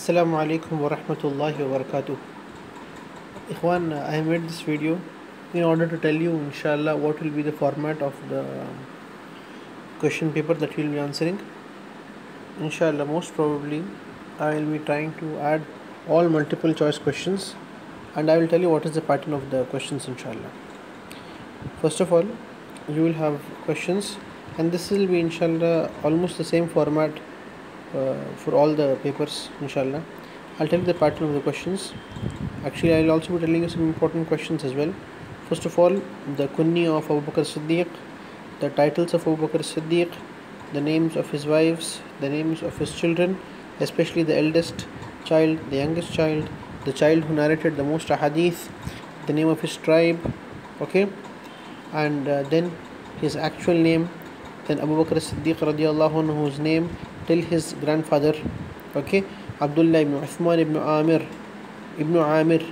Assalamu alaikum wa rahmatullahi wa barakatuh. Ikhwan, I made this video in order to tell you, inshallah, what will be the format of the question paper that we will be answering. Inshallah, most probably, I will be trying to add all multiple choice questions and I will tell you what is the pattern of the questions, inshallah. First of all, you will have questions, and this will be, inshallah, almost the same format for all the papers inshallah. I'll tell you the pattern of the questions. Actually i'll also be telling you some important questions as well. First of all the kunya of abu bakr siddiq the titles of abu bakr siddiq the names of his wives the names of his children especially the eldest child the youngest child the child who narrated the most ahadith the name of his tribe okay? And uh, then his actual name then abu bakr siddiq radiallahu anhu whose name till his grandfather okay abdullah ibn uthman ibn amir ibn amir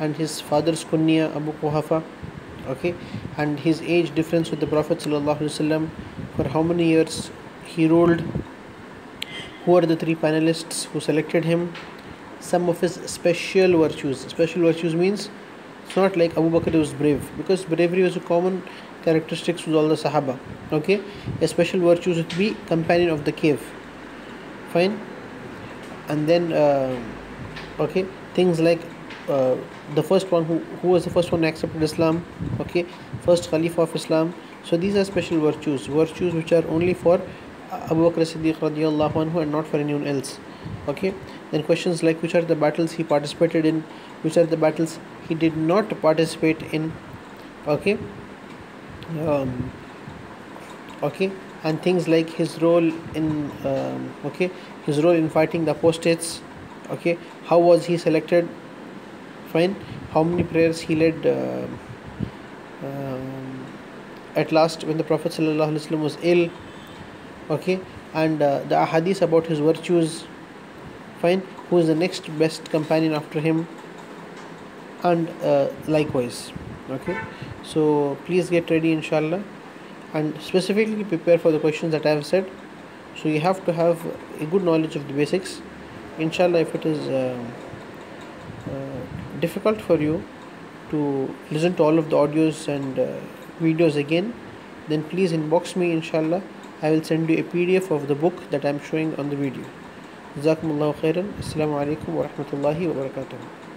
and his father's kunya abu quhafa okay and his age difference with the prophet wasallam for how many years he ruled who are the three panelists who selected him? Some of his special virtues. Special virtues means it's not like abu bakr was brave because bravery was a common characteristics with all the sahaba okay. A special virtues would be companion of the cave fine. And then uh, okay things like uh, the first one who, who was the first one accepted islam okay first khalifa of islam. So these are special virtues virtues which are only for abu bakr siddiq radiallahu anhu and not for anyone else okay. Then questions like which are the battles he participated in which are the battles he did not participate in okay. Um, okay and things like his role in um, okay his role in fighting the apostates okay how was he selected? Fine. How many prayers he led uh, um, at last when the prophet ﷺ was ill okay and uh, the ahadith about his virtues fine who is the next best companion after him and uh, likewise okay. So please get ready inshallah and specifically prepare for the questions that I have said. So you have to have a good knowledge of the basics. Inshallah, if it is uh, uh, difficult for you to listen to all of the audios and uh, videos again, then please inbox me. Inshallah, I will send you a PDF of the book that I am showing on the video. Jazakumullahu khairan. Assalamu alaikum.